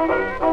Música